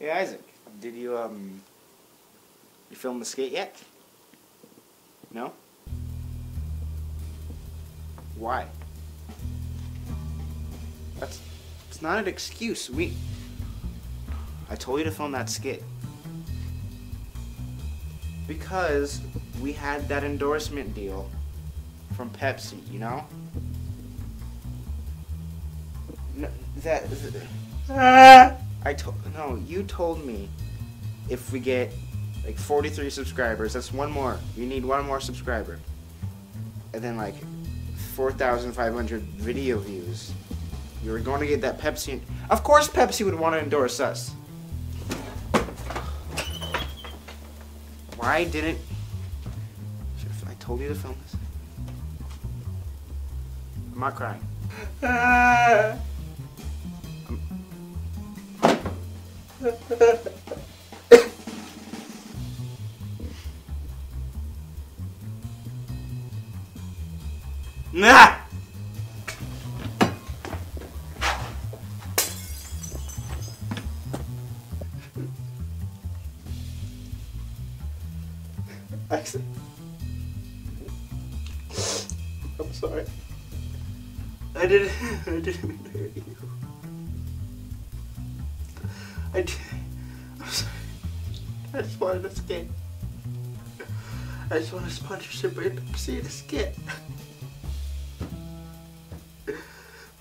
Hey Isaac, did you um you film the skate yet? No? Why? That's it's not an excuse. We I told you to film that skit. Because we had that endorsement deal from Pepsi, you know? No, that I told no, you told me if we get like 43 subscribers, that's one more. You need one more subscriber. And then like 4,500 video views. You were going to get that Pepsi. Of course Pepsi would want to endorse us. Why didn't I told you to film this? I'm not crying. nah! I'm sorry. I didn't. I didn't mean to hurt you. I did. I'm sorry. I just wanted a skit. I just want a sponsorship and see the skit.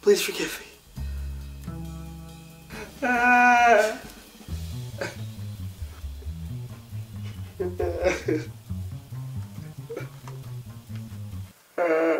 Please forgive me. Ah. uh.